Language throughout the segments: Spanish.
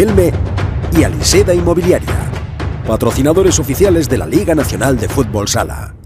Riquelme y Aliseda Inmobiliaria, patrocinadores oficiales de la Liga Nacional de Fútbol Sala.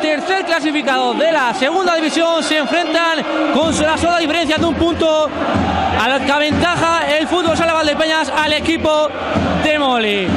Tercer clasificado de la segunda división se enfrentan con la sola diferencia de un punto a la que aventaja el fútbol sala Valdepeñas al equipo de Moli.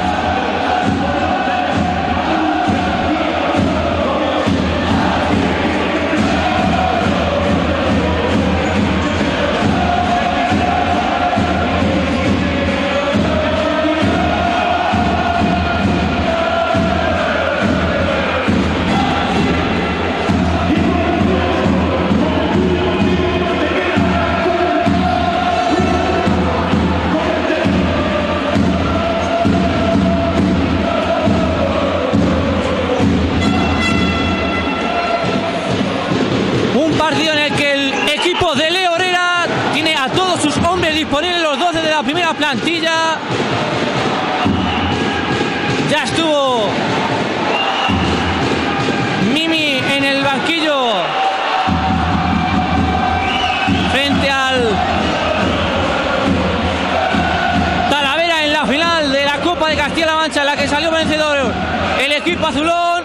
El equipo azulón.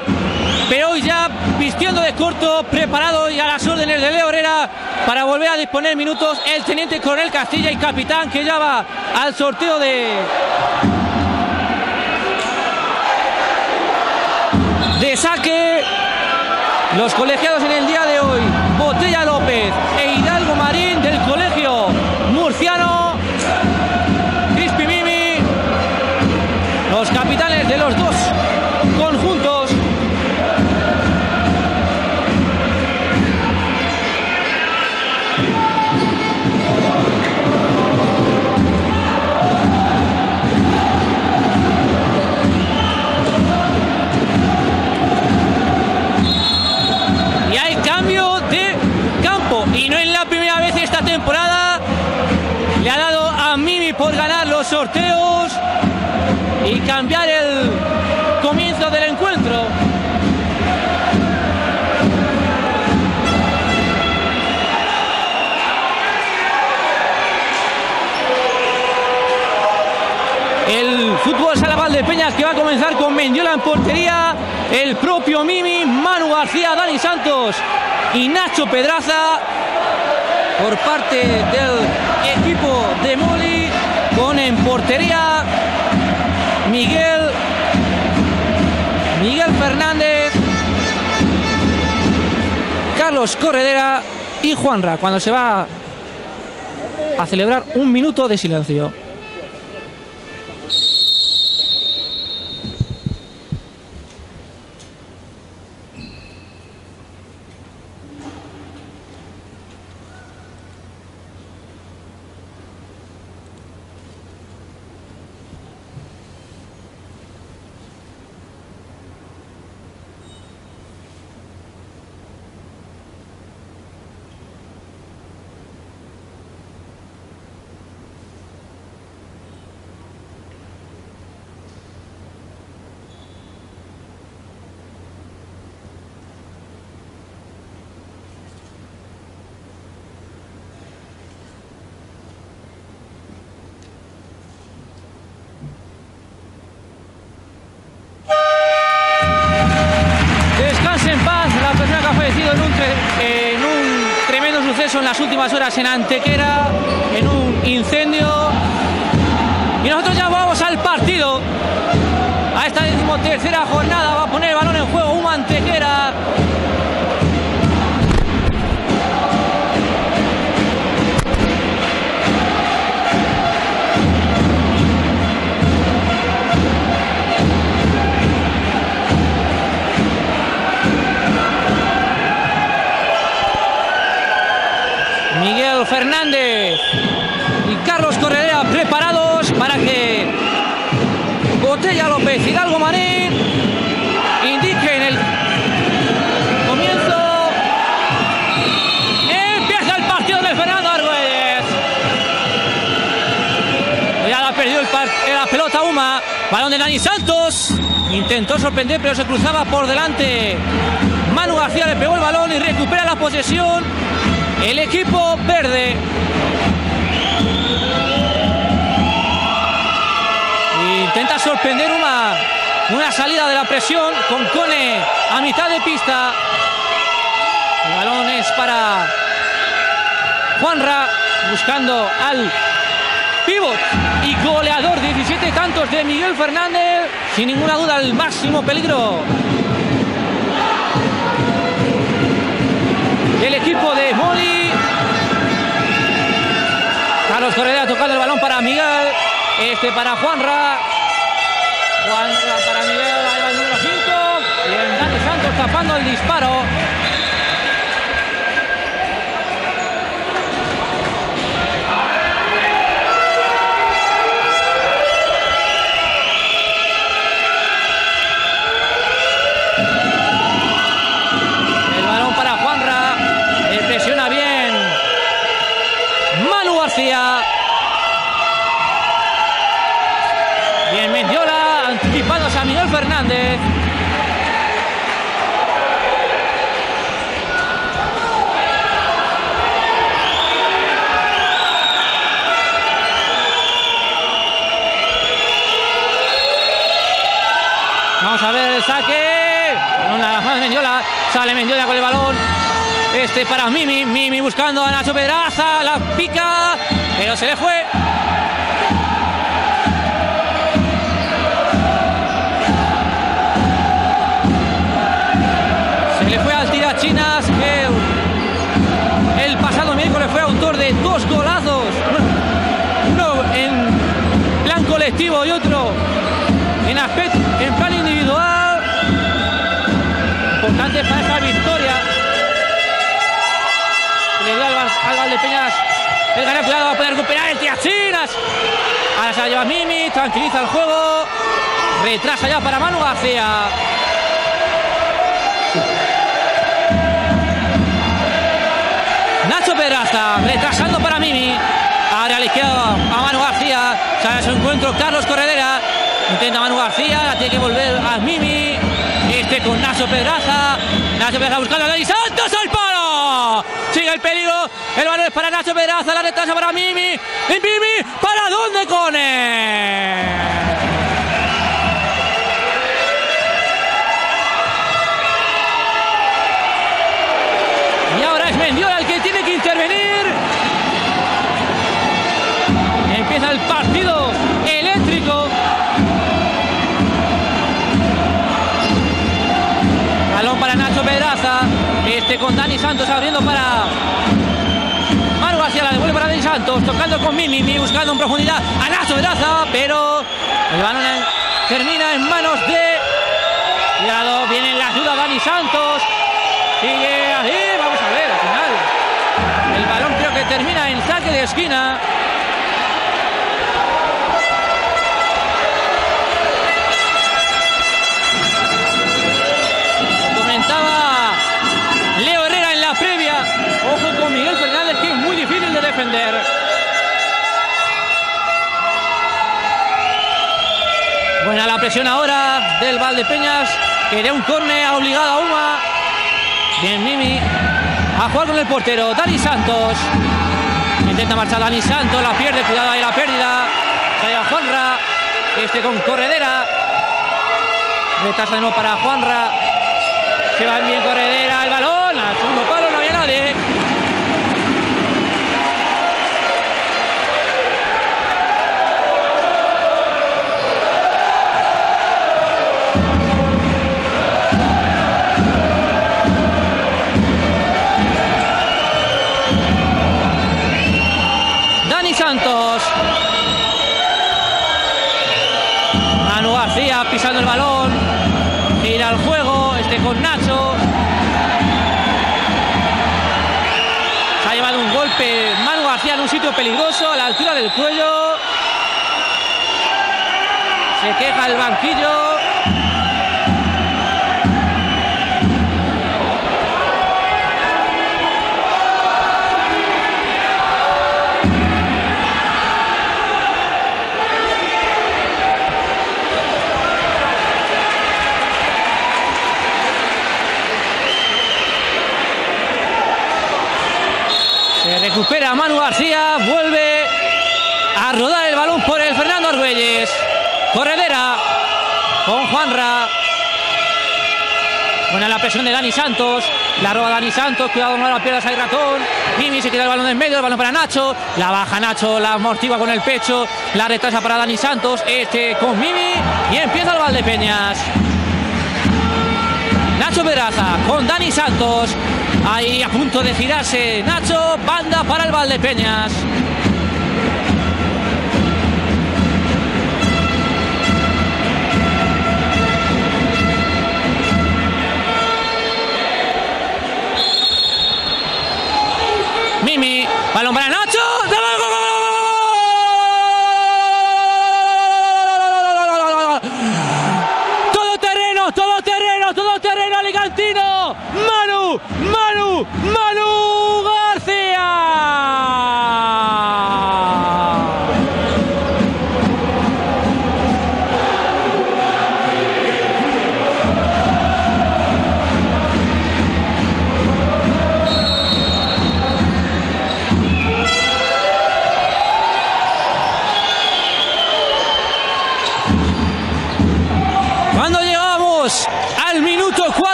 Pero hoy ya vistiendo de corto, preparado y a las órdenes de Leo Herrera para volver a disponer minutos el teniente coronel Castilla y capitán que ya va al sorteo de de saque los colegiados en el día de Mendiola en portería, el propio Mimi, Manu García, Dani Santos y Nacho Pedraza por parte del equipo de Moli con en portería Miguel Miguel Fernández Carlos Corredera y Juanra cuando se va a celebrar un minuto de silencio. Descanse en paz la persona que ha fallecido en un, en un tremendo suceso en las últimas horas en Antequera, en un incendio. Y nosotros ya vamos al partido. A esta Balón de Dani Santos. Intentó sorprender, pero se cruzaba por delante. Manu García le pegó el balón y recupera la posesión. El equipo verde. Intenta sorprender una, una salida de la presión con Cone a mitad de pista. El balón es para Juanra buscando al pívot y goleador 17 tantos de Miguel Fernández. Sin ninguna duda el máximo peligro del equipo de Moli. Carlos Correa tocando el balón para Miguel. Este para Juanra. Juanra para Miguel. Ahí va el número 5. Y el Dani Santos tapando el disparo. Saque. Mendiola. Sale Mendiola con el balón. Este para Mimi. Mimi buscando a Nacho Pedraza. La pica. Pero se le fue. Se le fue al Tirachinas. Que el pasado miércoles fue autor de dos golazos. Uno en plan colectivo y otro al, al Valdepeñas el ganar cuidado va a poder recuperar el Tiachinas. Ahora se la lleva Mimi, tranquiliza el juego. Retrasa ya para Manu García. Nacho Pedraza, retrasando para Mimi. Ahora a la izquierda a Manu García. Sale a su encuentro Carlos Corredera. Intenta Manu García, tiene que volver a Mimi. Este con Nacho Pedraza. Nacho Pedraza buscando a Dani Santos al Sigue el peligro. El balón es para Nacho Pedraza. La retrasa para Mimi. Y Mimi, ¿para dónde Cone? Tocando con Mimi. Mimi buscando en profundidad a Nacho Pedraza. Pero el balón termina en manos de. Cuidado, viene la ayuda Dani Santos. Sigue ahí, vamos a ver, al final. El balón creo que termina en saque de esquina. Presión ahora del Valdepeñas. Quería un córner obligado a Uma. Bien, Mimi. A jugar con el portero, Dani Santos. Intenta marchar Dani Santos, la pierde, cuidado ahí la pérdida. Sale a Juanra. Este con corredera. Retrasa de nuevo para Juanra. Se va bien corredera, el balón. Peligroso a la altura del cuello. Se queja el banquillo. Recupera Manu García, vuelve a rodar el balón por el Fernando Argüelles. Corredera con Juanra. Buena la presión de Dani Santos. La roba Dani Santos. Cuidado, no la pierdas ahí ratón. Mimi se queda el balón en medio. El balón para Nacho. La baja Nacho. La amortigua con el pecho. La retrasa para Dani Santos. Este con Mimi. Y empieza el Valdepeñas. Nacho Pedraza con Dani Santos. Ahí a punto de girarse Nacho. Banda para el Valdepeñas.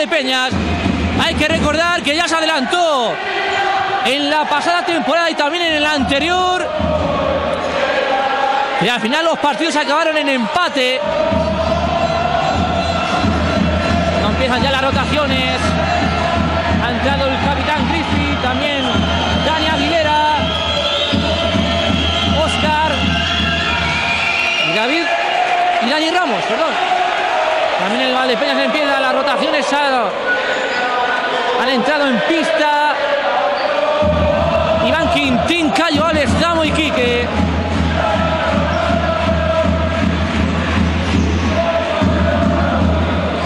Sala Valdepeñas. Hay que recordar que ya se adelantó en la pasada temporada y también en la anterior. Y al final los partidos acabaron en empate. No empiezan ya las rotaciones. Ha entrado el capitán Cristi, también Dani Aguilera, Oscar David y Dani Ramos, perdón. También el Valdepeñas empieza las rotaciones. Han entrado en pista Iván Quintín, Cayo, Alex, Damo y Quique.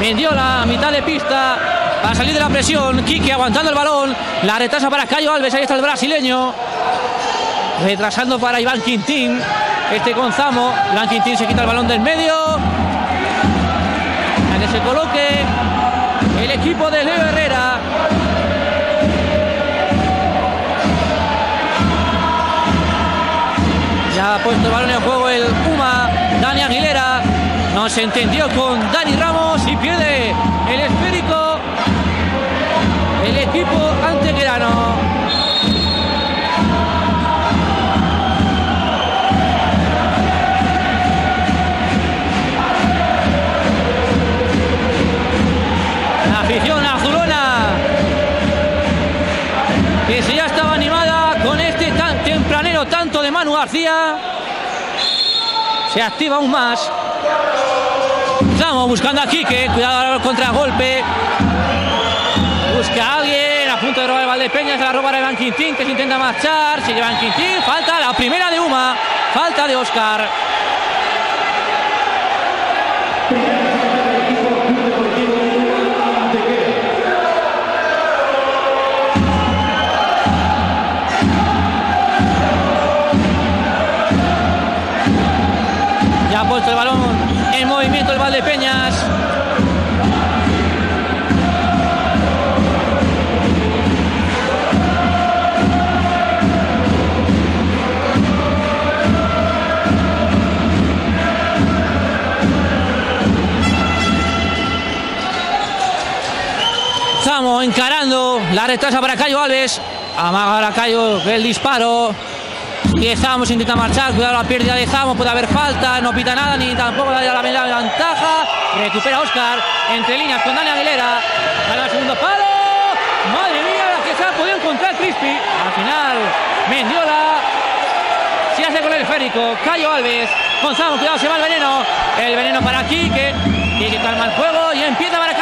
Mendiola, a mitad de pista, para salir de la presión. Quique aguantando el balón. La retrasa para Cayo Alves, ahí está el brasileño. Retrasando para Iván Quintín. Este Gonzamo. Iván Quintín se quita el balón del medio. Se coloque el equipo de Leo Herrera. Ya ha puesto el balón en juego el Puma, Dani Aguilera. No se entendió con Dani Ramos y pierde el esférico. El equipo antequerano. García. Se activa aún más. Estamos buscando a Quique, cuidado al contragolpe. Busca a alguien, a punto de robar el Valdepeña, se la roba Iván Quintín, que se intenta marchar. Se lleva Quintín, falta la primera de Uma, falta de Oscar. Valdepeñas. Estamos encarando la retrasa para Cayo Alves. Amaga ahora Cayo el disparo. Y Zamos intenta marchar, cuidado la pérdida de Zamos, puede haber falta, no pita nada, ni tampoco da la, ventaja. Recupera Oscar entre líneas con Dani Aguilera. Gana el segundo palo. Madre mía, la que se ha podido encontrar Crispy. Al final, Mendiola. Se hace con el esférico. Cayo Alves. Con Zamos, cuidado, se va el veneno. El veneno para Quique. Quique calma el juego y empieza para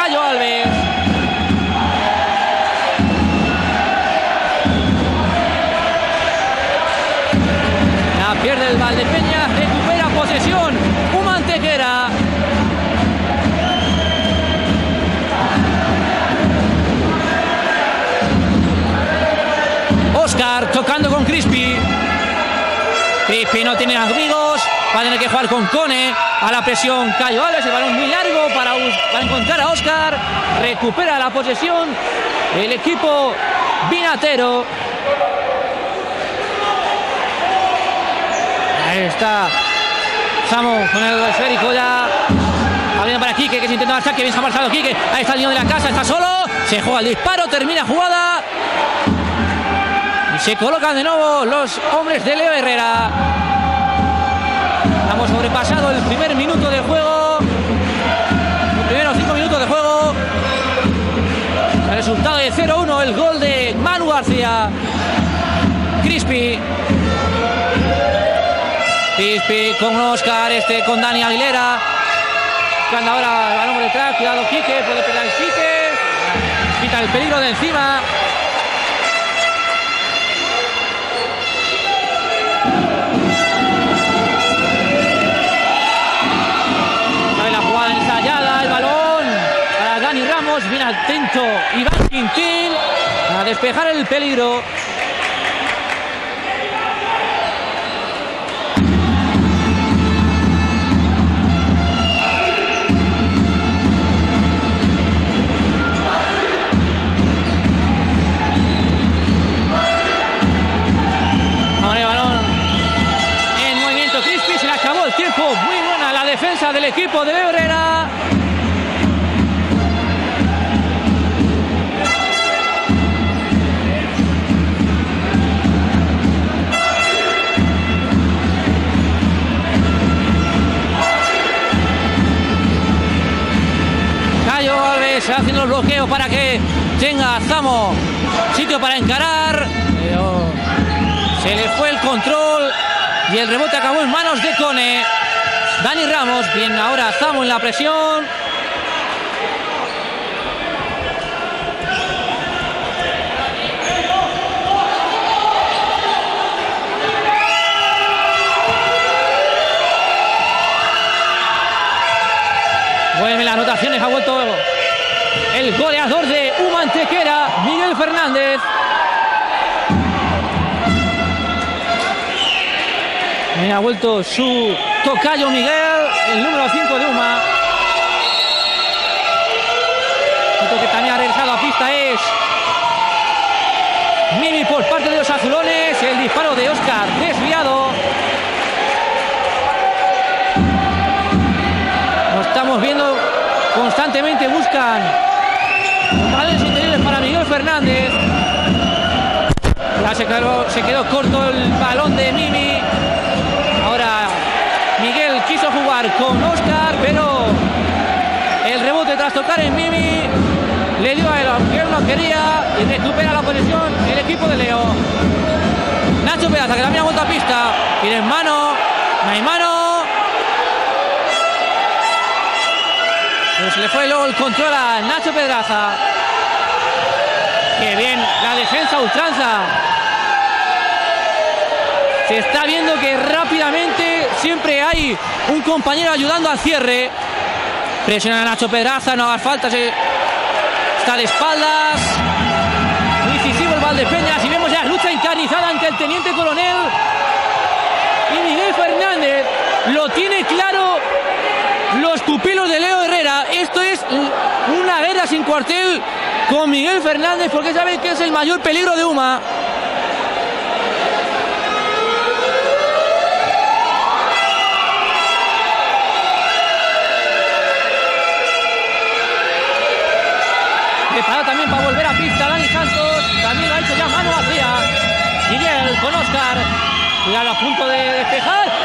No tiene amigos. Va a tener que jugar con Cone. A la presión Cayo Alves. El balón muy largo para, encontrar a Oscar. Recupera la posesión. El equipo vinatero. Ahí está. Estamos con el esférico ya. Abriendo para Quique que se intenta marchar. Que bien se ha marchado Quique. Ahí está el niño de la casa. Está solo. Se juega el disparo. Termina jugada. Y se colocan de nuevo los hombres de Leo Herrera. Hemos sobrepasado el primer minuto de juego. Los primeros cinco minutos de juego. El resultado de 0-1. El gol de Manu García. Crispy. Crispy con Oscar, este con Dani Aguilera. Buscando ahora el balón detrás. Cuidado Quique, puede pegar el Quique. Quita el peligro de encima. Atento Iván Quintín a despejar el peligro. Bloqueo para que tenga Zamo sitio para encarar. Pero se le fue el control y el rebote acabó en manos de Cone. Dani Ramos, bien ahora Zamo en la presión. Vuelven las anotaciones, ha vuelto el goleador de Humantequera, Miguel Fernández. ha vuelto su tocayo Miguel, el número 5 de Uma. Otro que también ha regresado a pista es Mimi por parte de los azulones. El disparo de Oscar desviado. Lo estamos viendo constantemente. Buscan balones interiores para Miguel Fernández. Se quedó, corto el balón de Mimi. Ahora Miguel quiso jugar con Oscar, pero el rebote tras tocar en Mimi le dio a él, aunque él no quería, y recupera la posición el equipo de Leo. Nacho Pedaza, que también ha vuelto a pista, tiene en mano, no mano. Se le fue luego el control a Nacho Pedraza. Qué bien, la defensa ultranza. Se está viendo que rápidamente siempre hay un compañero ayudando al cierre. Presiona a Nacho Pedraza, no haga falta, se está de espaldas. Muy incisivo el Valdepeñas y vemos ya lucha encarnizada ante el teniente coronel. Y Miguel Fernández lo tiene claro los pupilos de Leo Herrera. Esto es una guerra sin cuartel con Miguel Fernández porque sabe que es el mayor peligro de Uma. Preparado también para volver a pista Dani Santos. También ha hecho ya Manu García. Miguel con Oscar. Cuidado a punto de despejar.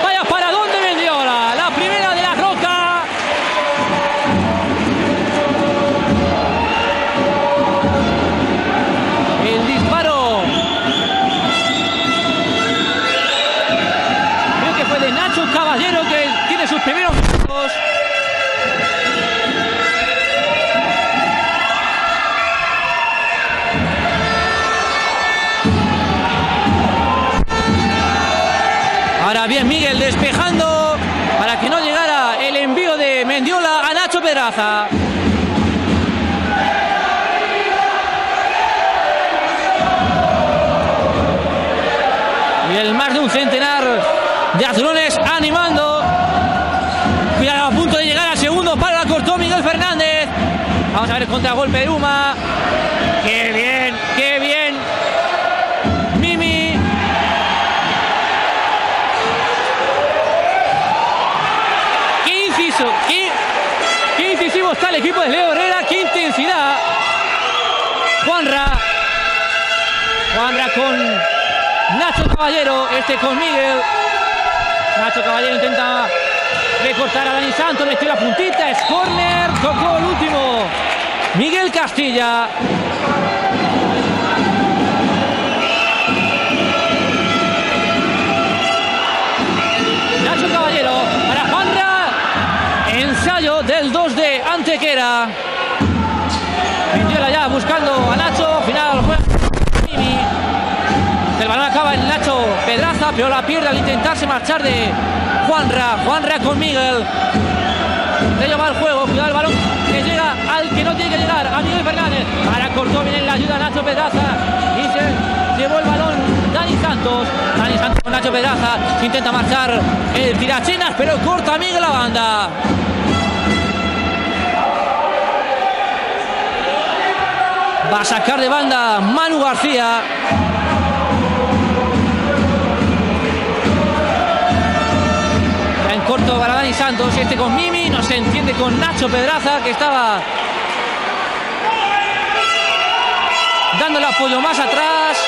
Contragolpe de. ¡Qué bien! ¡Qué bien! Mimi. ¡Qué inciso! ¡Qué, qué incisivo está el equipo de Leo Herrera! ¡Qué intensidad! Juanra. Juanra con Nacho Caballero. Este con Miguel. Nacho Caballero intenta recortar a Dani Santos. Metió la puntita. Es corner. Tocó el último. Miguel Castilla. Nacho Caballero para Juanra. Ensayo del 2 de Antequera. Mendiola ya buscando a Nacho. Final juega. El balón acaba en Nacho Pedraza, pero la pierde al intentarse marchar de Juanra. Juanra con Miguel. Le lleva el juego, cuidado el balón no tiene que llegar, a Miguel Fernández. Ahora cortó bien en la ayuda Nacho Pedraza y se llevó el balón Dani Santos. Dani Santos con Nacho Pedraza. Intenta marchar el tirachinas, pero corta Miguel la banda. Va a sacar de banda Manu García. En corto para Dani Santos. Este con Mimi. No se entiende con Nacho Pedraza que estaba dándole apoyo más atrás.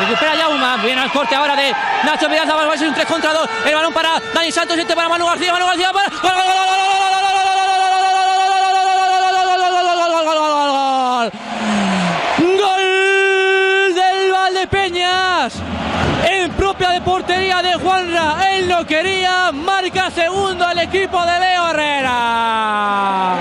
Recupera Yauma, viene al corte ahora de Nacho Piraza, es un 3 contra 2, el balón para Dani Santos, este para Manu García, Manu García para... ¡Gol, gol, gol, gol! propia de portería de Juanra. Él no quería. Marca segundo al equipo de Leo Herrera.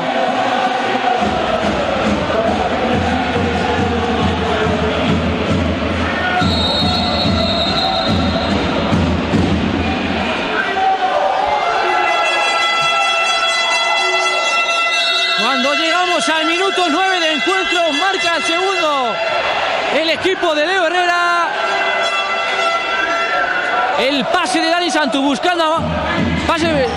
El pase de Dani Santos buscando pase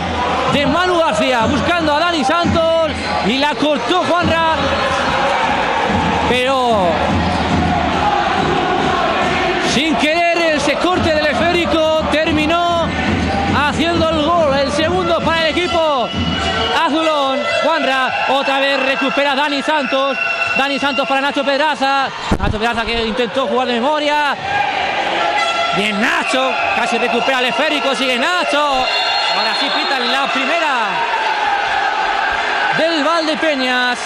de Manu García buscando a Dani Santos y la cortó Juanra. Pero sin querer ese corte del esférico terminó haciendo el gol, el segundo para el equipo azulón. Juanra otra vez recupera Dani Santos. Dani Santos para Nacho Pedraza. Nacho Pedraza que intentó jugar de memoria. Bien Nacho, casi recupera el esférico, sigue Nacho. Ahora sí pitan la primera del Valdepeñas.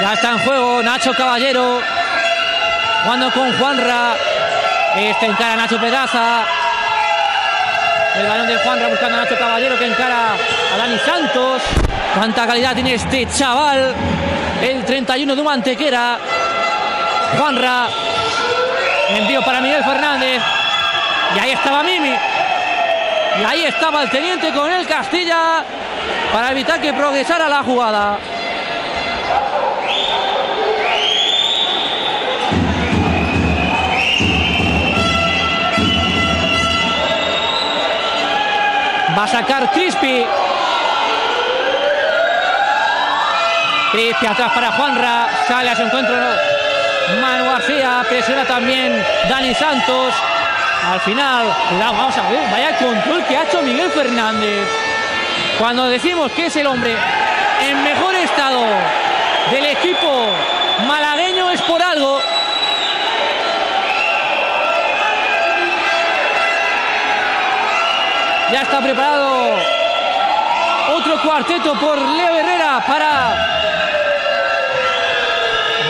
Ya está en juego Nacho Caballero. Jugando con Juanra. Este encara Nacho Pedraza. El balón de Juanra buscando a Nacho Caballero que encara a Dani Santos. Cuánta calidad tiene este chaval. El 31 de Mantequera. Juanra. Envío para Miguel Fernández. Y ahí estaba Mimi. Y ahí estaba el teniente con el Castilla para evitar que progresara la jugada. A sacar Crispi. Crispi atrás para Juanra. Sale a su encuentro Manu García. Presiona también Dani Santos. Al final, cuidado, vamos a ver. Vaya control que ha hecho Miguel Fernández. Cuando decimos que es el hombre en mejor estado del equipo malagueño es por algo. Ya está preparado otro cuarteto por Leo Herrera para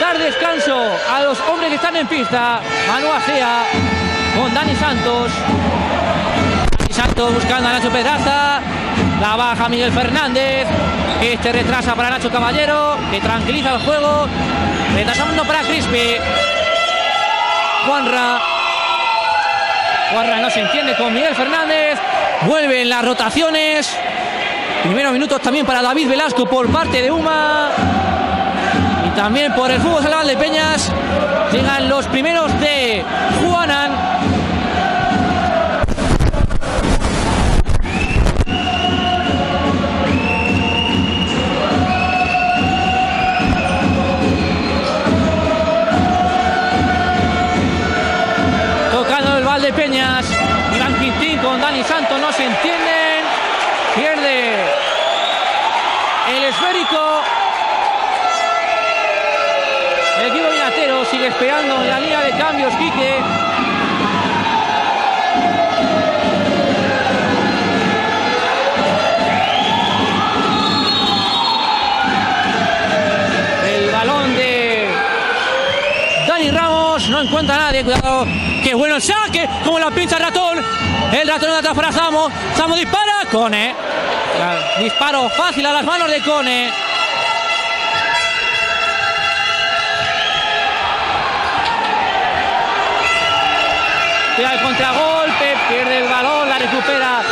dar descanso a los hombres que están en pista. Manu García con Dani Santos. Santos buscando a Nacho Pedraza. La baja Miguel Fernández. Este retrasa para Nacho Caballero. Que tranquiliza el juego. Retrasando para Crispi. Juanra. Juanra no se entiende con Miguel Fernández. Vuelven las rotaciones. Primeros minutos también para David Velasco por parte de Uma. Y también por el fútbol salval de Peñas. Llegan los primeros de esperando en la línea de cambios, Quique. El balón de Dani Ramos no encuentra nadie. Cuidado. Qué bueno el saque. Como la pincha el ratón. El ratón de atrás para Samo. Samo dispara. Cone. Disparo fácil a las manos de Cone. Tira el contragolpe. Pierde el balón. La recupera.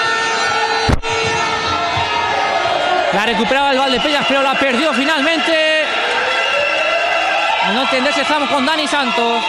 La recuperaba el Valdepeñas, pero la perdió finalmente. Al no entenderse, estamos con Dani Santos.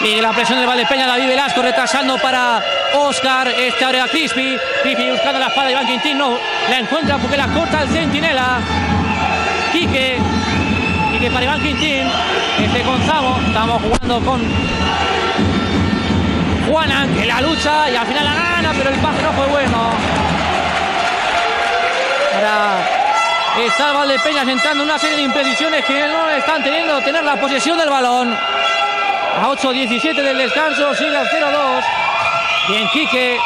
Sigue la presión del Valdepeña, David Velasco retrasando para Oscar, este ahora Crispi, Crispi buscando la espada de Iván Quintín, no la encuentra porque la corta el centinela. Quique, Quique para Iván Quintín, este Gonzalo, estamos jugando con Juana, que la lucha y al final la gana, pero el pase no fue bueno. Para Está Valdepeñas entrando una serie de imprecisiones que no están teniendo tener la posesión del balón. A 8-17 del descanso, sigue al 0-2. Bien, Quique.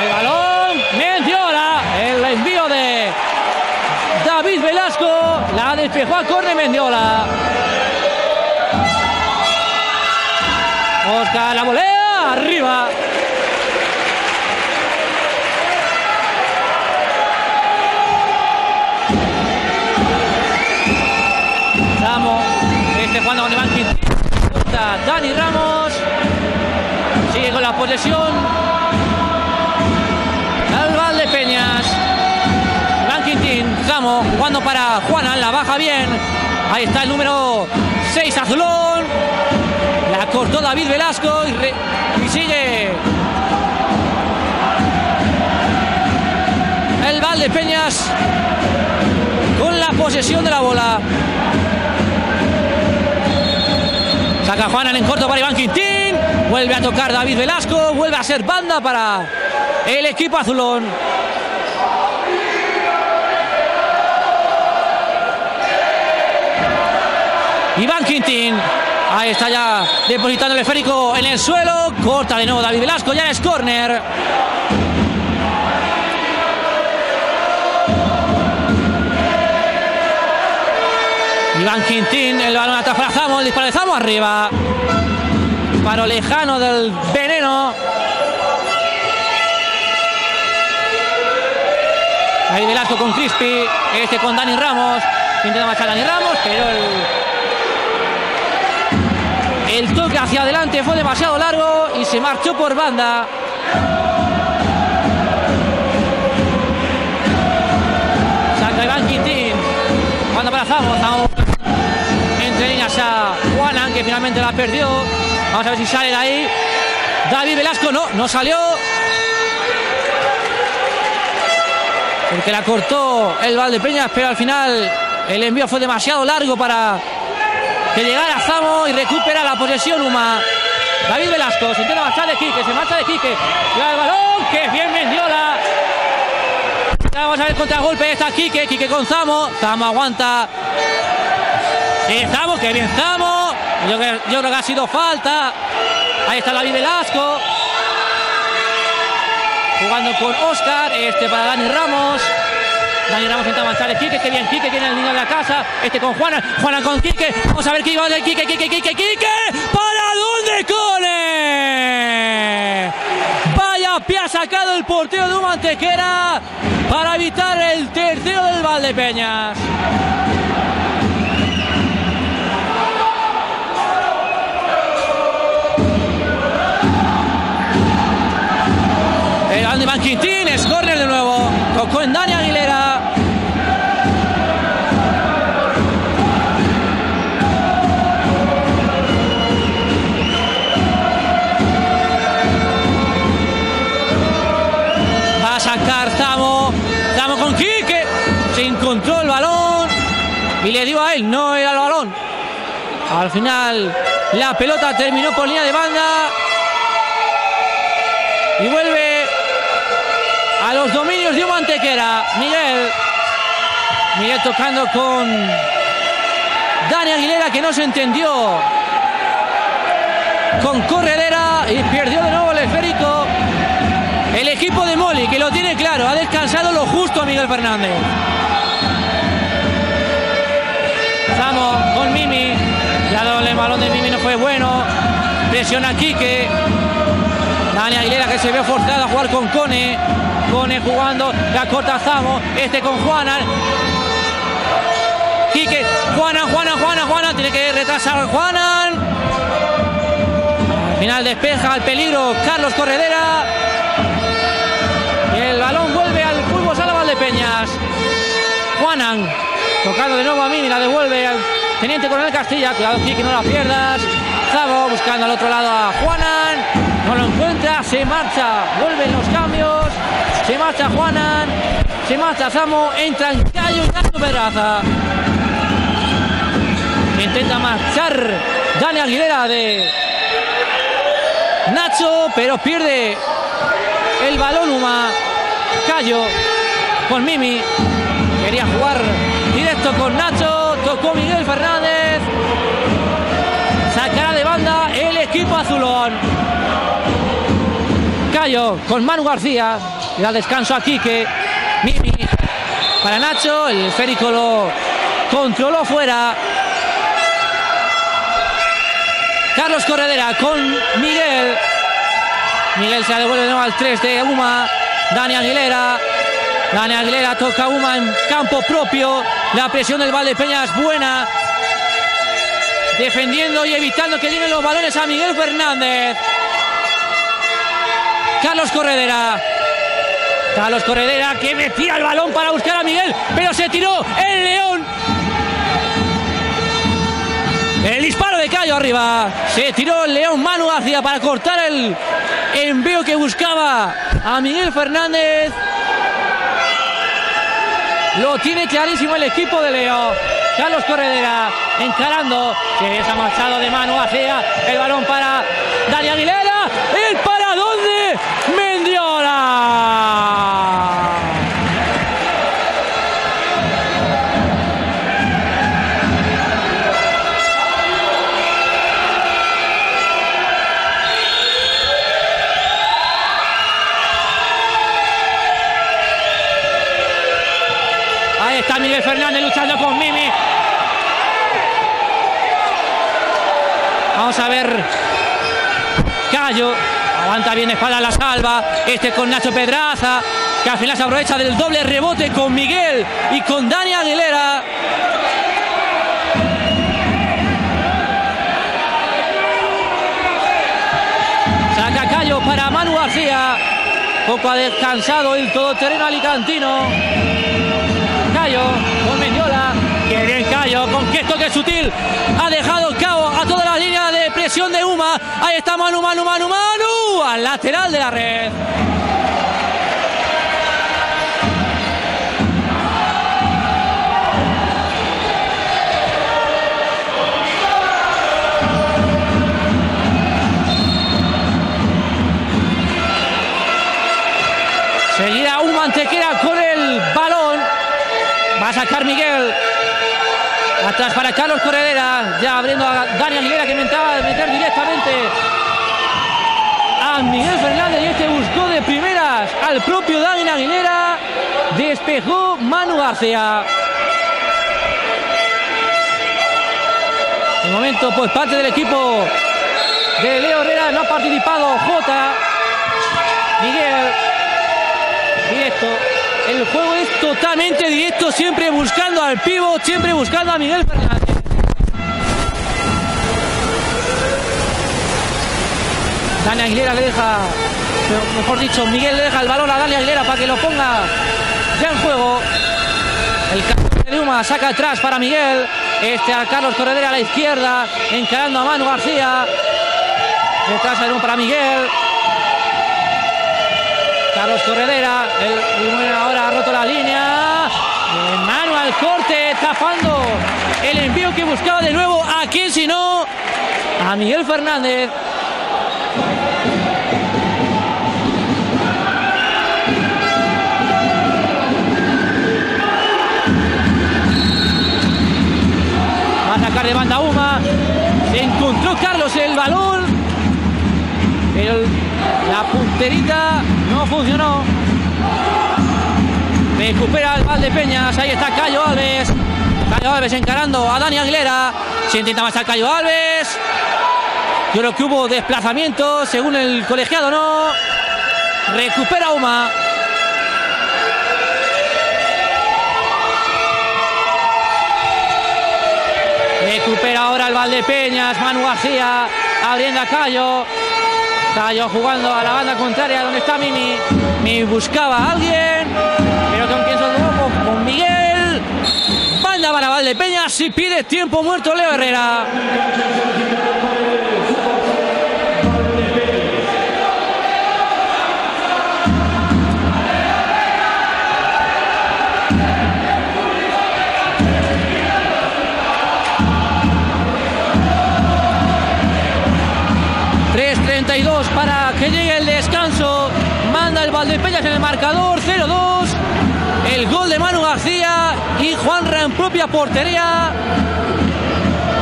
El balón, Mendiola. El envío de David Velasco. La despejó a Corne Mendiola. Oscar la volea, arriba. Ramos, este jugando con Iván Dani Ramos. Sigue con la posesión. Al Valdepeñas. Iván Quintín. Ramos jugando para Juana. La baja bien. Ahí está el número 6 Azulón. La cortó David Velasco y, sigue. El Valdepeñas con la posesión de la bola. Saca Juanan en corto para Iván Quintín. Vuelve a tocar David Velasco. Vuelve a ser banda para el equipo azulón. Iván Quintín. Ahí está ya depositando el esférico en el suelo. Corta de nuevo David Velasco. Ya es córner. Iván Quintín, el balón atrás para Zamo, el disparo de Zamo arriba. Disparo lejano del veneno. Ahí Velasco con Crispi, este con Dani Ramos. Intenta marchar Dani Ramos, pero el, el toque hacia adelante fue demasiado largo y se marchó por banda. Saca Iván Quintín. Cuando para Zamo, Zamo finalmente la perdió. Vamos a ver si sale de ahí. David Velasco, no, no salió. Porque la cortó el Valdepeñas, pero al final el envío fue demasiado largo para que llegara Zamo y recupera la posesión Uma. David Velasco se intenta marchar de Quique, se marcha de Quique. Y el balón, que bien Mendiola. Vamos a ver el contragolpe, está Quique, Quique con Zamo. Zamo aguanta. Sí, Zamo, que bien Zamo. Yo, creo- que ha sido falta. Ahí está David Velasco. Jugando con Oscar, este para Dani Ramos. Dani Ramos intenta avanzar el Quique, que bien Quique tiene el niño de la casa. Este con Juana, Juana con Quique. Vamos a ver Quique, vamos a ver Quique, Quique, Quique, Quique. ¿Para dónde Cone? Vaya pie ha sacado el portero de Mantequera para evitar el tercero del Valdepeñas. Van Quintín es córner de nuevo. Tocó en Dani Aguilera. Va a sacar Zamo. Zamo con Quique. Se encontró el balón. Y le dio a él. No era el balón. Al final la pelota terminó por línea de banda. Y vuelve a los dominios de Mantequera. Miguel. Miguel tocando con Dani Aguilera que no se entendió con Corredera y perdió de nuevo el esférico. El equipo de Moli que lo tiene claro, ha descansado lo justo Miguel Fernández. Estamos con Mimi. Ya doble balón de Mimi no fue bueno. Presiona Quique. Dani Aguilera que se ve forzado a jugar con Cone. Jugando, la corta Zamo. Este con Juana. Quique, Juana, Juana, Juana, Juana. Tiene que retrasar Juana. Al final despeja el peligro Carlos Corredera. Y el balón vuelve al fútbol sala Valdepeñas. Juanan tocando de nuevo a Mimi, la devuelve al teniente coronel Castilla. Cuidado, Quique, no la pierdas. Zamo buscando al otro lado a Juanan. No lo encuentra, se marcha. Vuelven los cambios. Se marcha Juanan. Se marcha Zamo. Entra en Cayo y Nacho Pedraza. Intenta marchar Dani Aguilera de Nacho, pero pierde el balón Uma. Cayo con Mimi. Quería jugar directo con Nacho. Tocó Miguel Fernández. Sacará de banda el equipo azulón. Cayo con Manu García. Y da descanso aquí que Mimi para Nacho. El esférico lo controló fuera. Carlos Corredera con Miguel. Miguel se devuelve de nuevo al 3 de Uma. Dani Aguilera. Dani Aguilera toca Uma en campo propio. La presión del Valdepeñas es buena. Defendiendo y evitando que lleguen los balones a Miguel Fernández. Carlos Corredera. Carlos Corredera que metía el balón para buscar a Miguel, pero se tiró el León. El disparo de Cayo arriba. Se tiró el León Manu hacia para cortar el envío que buscaba a Miguel Fernández. Lo tiene clarísimo el equipo de Leo. Carlos Corredera encarando. Se ha marchado de mano hacia el balón para Dani Aguilera. ¿El? Ahí está Miguel Fernández luchando con Mimi. Vamos a ver. Cayo. Aguanta bien espalda la salva. Este con Nacho Pedraza. Que al final se aprovecha del doble rebote con Miguel y con Dani Aguilera. Saca Cayo para Manu García. Poco ha descansado el todoterreno alicantino. Cayo con Mendiola. Que bien Cayo, con qué toque sutil. Ha dejado cabo presión de Uma. Ahí está Manu, Manu, Manu, Manu. Al lateral de la red. Seguirá un mantequera con el balón. Va a sacar Miguel. Atrás para Carlos Corredera. Ya abriendo a Dani Aguilera que intentaba meter directamente a Miguel Fernández. Y este buscó de primeras al propio Dani Aguilera. Despejó Manu García. De momento, pues parte del equipo de Leo Herrera no ha participado. J. Miguel directo. El juego es totalmente directo, siempre buscando al pivo, siempre buscando a Miguel Fernández. Dani Aguilera le deja, mejor dicho, Miguel le deja el balón a Dani Aguilera para que lo ponga ya en juego. El de Uma saca atrás para Miguel. Este a Carlos Corredera a la izquierda, encarando a Manu García. Detrás de para Miguel. Carlos Corredera, el ahora ha roto la línea. Manu al corte, tapando el envío que buscaba de nuevo. ¿A quién si no? A Miguel Fernández. Sacar de banda Uma. Encontró Carlos el balón. Pero la punterita no funcionó. Recupera el Valdepeñas. Ahí está Cayo Alves. Cayo Alves encarando a Dani Aguilera. Se intenta marchar Cayo Alves. Yo creo que hubo desplazamiento, según el colegiado, no. Recupera Uma. Recupera ahora el Valdepeñas. Manu García abriendo a Cayo. Cayo jugando a la banda contraria donde está Mimi. Mimi buscaba a alguien. Pero con quién con Miguel. Banda para Valdepeñas y pide tiempo muerto Leo Herrera. Para que llegue el descanso. Manda el Valdepeñas en el marcador 0-2. el gol de Manu García y Juanra en propia portería.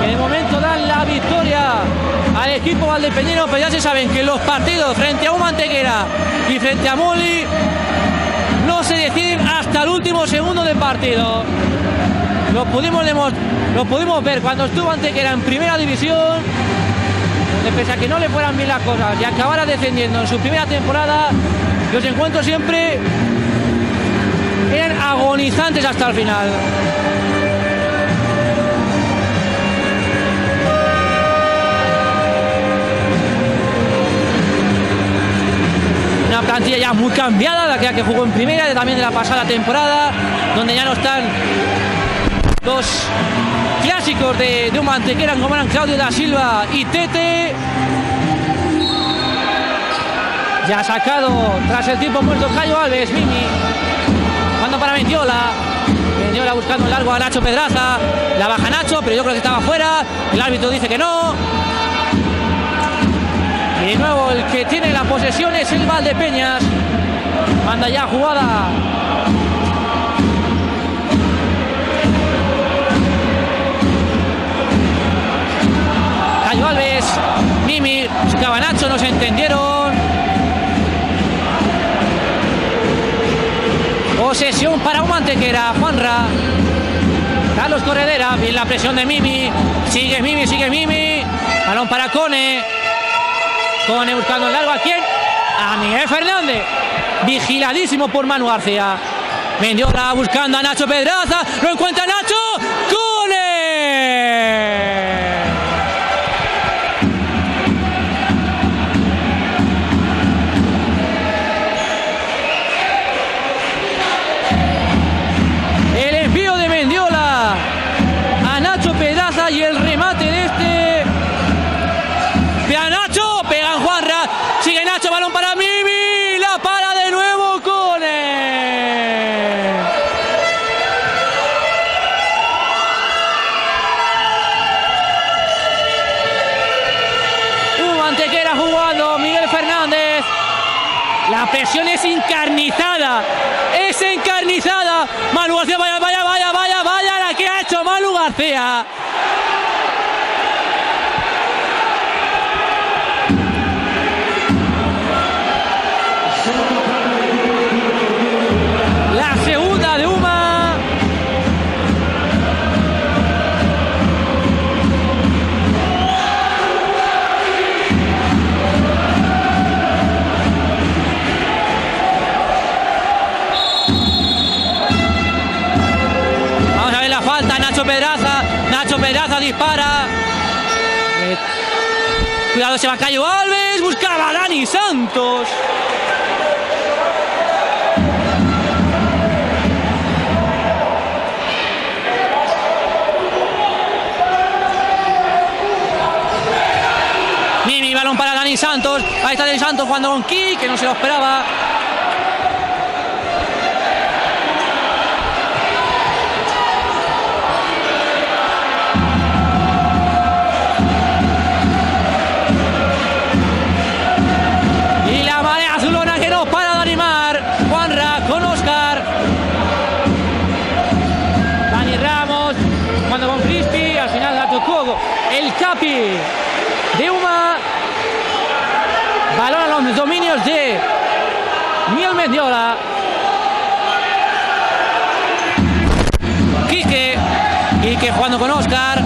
En el momento dan la victoria al equipo valdepeñino, pero ya se saben que los partidos frente a un Mantequera y frente a Moli no se deciden hasta el último segundo del partido. Lo pudimos, lo pudimos ver cuando estuvo Antequera en primera división, pese a que no le fueran bien las cosas y acabara descendiendo en su primera temporada, los encuentros siempre eran agonizantes hasta el final. Una plantilla ya muy cambiada, la que, que jugó en primera, también de la pasada temporada, donde ya no están los clásicos de, de un mantequera como eran Claudio da Silva y Tete. Ya sacado tras el tiempo muerto Cayo Alves, Mimi. Mando para Mendiola. Mendiola buscando el largo a Nacho Pedraza. La baja Nacho, pero yo creo que estaba fuera. El árbitro dice que no. Y de nuevo el que tiene la posesión es el Valdepeñas. Manda ya jugada Mimi, Cabanacho no se entendieron. Posesión para un mantequera, Juanra. Carlos Corredera, bien la presión de Mimi. Sigue Mimi, sigue Mimi. Balón para Cone. Cone buscando el largo a quién? A Miguel Fernández. Vigiladísimo por Manu García. Mendiola buscando a Nacho Pedraza. Lo encuentra Nacho. 对呀、啊。Manu García. dispara. Eh, cuidado, se va Cayo Alves. Buscaba a Dani Santos. Mimi, balón para Dani Santos. Ahí está Dani Santos jugando con Ki, que no se lo esperaba. Mendiola. Quique. Quique jugando con Oscar.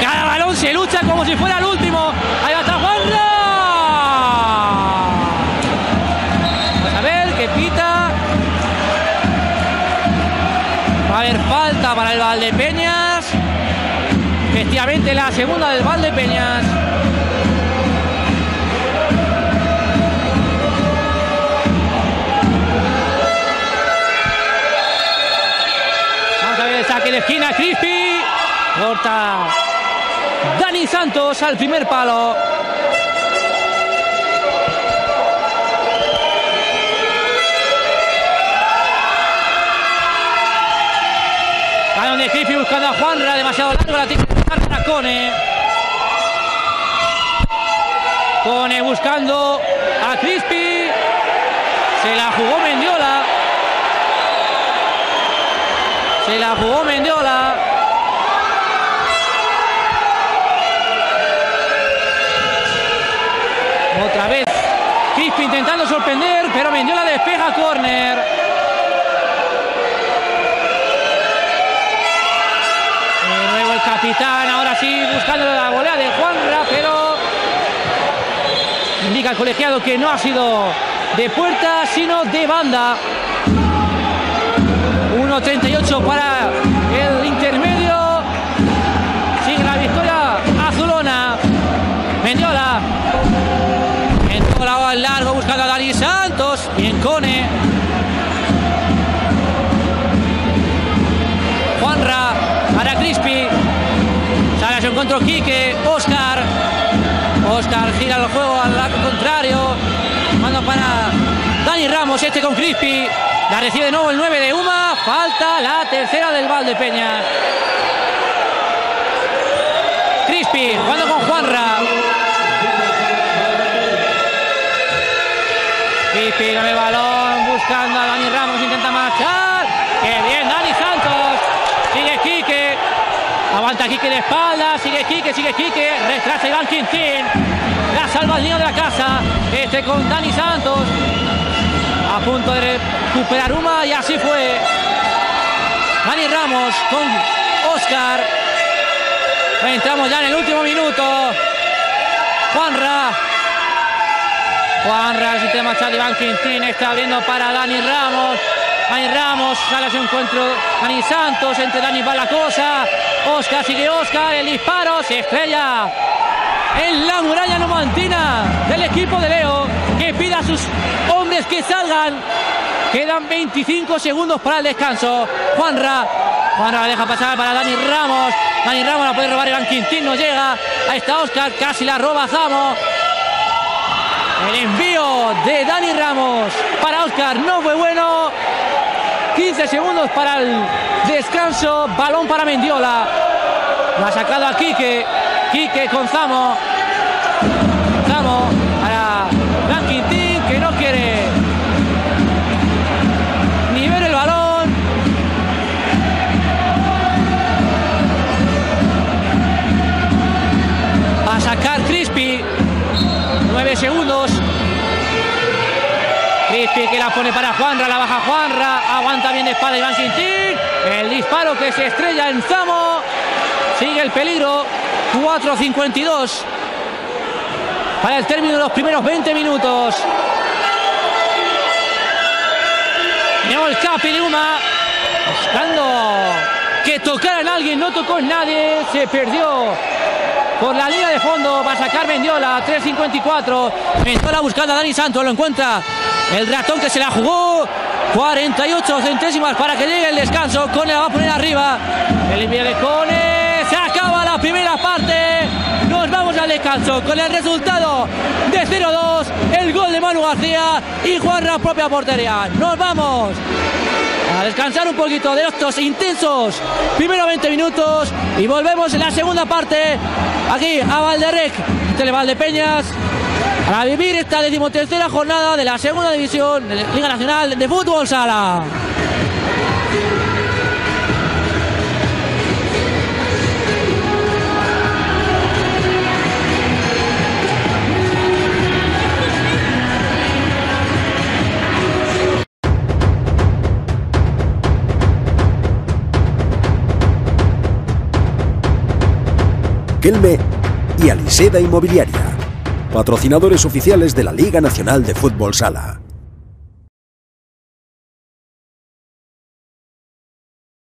Cada balón se lucha como si fuera el último. Ahí va Juanra. Vamos a ver qué pita. Va a haber falta para el Valdepeña. Efectivamente, la segunda del Valdepeñas. Saque de esquina, Crispy. Corta Dani Santos al primer palo. Balón de Crispy buscando a Juanra, demasiado largo la tiene para Cone. Cone buscando a Crispi. Se la jugó Mendiola. Se la jugó Mendiola. Otra vez Crispi intentando sorprender, pero Mendiola despeja córner. De nuevo el capitán, ahora sí, buscando la volea de Juanra, pero indica el colegiado que no ha sido de puerta, sino de banda. 1.38 para el intermedio. Sigue la victoria azulona. Mendiola. Mendiola al largo buscando a Dani Santos. Bien Cone. Juanra para Crispi. Sale a su encuentro Quique. Oscar. Oscar gira el juego al lado contrario. Mando para Dani Ramos. Este con Crispi. La recibe de nuevo el 9 de Uma. Falta la tercera del Valdepeña. Crispi jugando con Juanra. Crispi con el balón buscando a Dani Ramos. Intenta marchar. ¡Qué bien! Dani Santos. Sigue Quique. Aguanta Quique de espalda. Sigue Quique, sigue Quique. Retrasa Iván Quintín. La salva el niño de la casa. Este con Dani Santos a punto de recuperar Uma y así fue. Con Oscar. Entramos ya en el último minuto. Juanra. Juanra, el sistema chat Iván Quintín está abriendo para Dani Ramos. Dani Ramos sale a su encuentro. Dani Santos entre Dani va la cosa. Oscar sigue Oscar. El disparo se estrella en la muralla nomantina del equipo de Leo que pide a sus hombres que salgan. Quedan 25 segundos para el descanso. Juanra. Juanra la deja pasar para Dani Ramos. Dani Ramos la puede robar Iván Quintín. No llega. Ahí está Oscar. Casi la roba Zamo. El envío de Dani Ramos para Oscar no fue bueno. 15 segundos para el descanso. Balón para Mendiola. Lo ha sacado a Quique. Quique con. Zamo Crispi que la pone para Juanra, la baja Juanra, aguanta bien de espalda Iván Quintín. El disparo que se estrella en Zamo. Sigue el peligro. 4.52 para el término de los primeros 20 minutos. Llegó el Capi buscando que tocaran a alguien, no tocó nadie, se perdió por la línea de fondo va a sacar Mendiola, 3.54. Mendiola buscando a Dani Santos, lo encuentra el ratón que se la jugó. 48 centésimas para que llegue el descanso. Cone la va a poner arriba. El envío de Cone. Se acaba la primera parte. Nos vamos al descanso con el resultado de 0-2. El gol de Manu García y Juanra propia portería. Nos vamos a descansar un poquito de estos intensos primeros 20 minutos y volvemos en la segunda parte aquí a Valderrec, Valdepeñas, para vivir esta decimotercera jornada de la segunda división de la Liga Nacional de Fútbol Sala. Kelme y Aliseda Inmobiliaria, patrocinadores oficiales de la Liga Nacional de Fútbol Sala.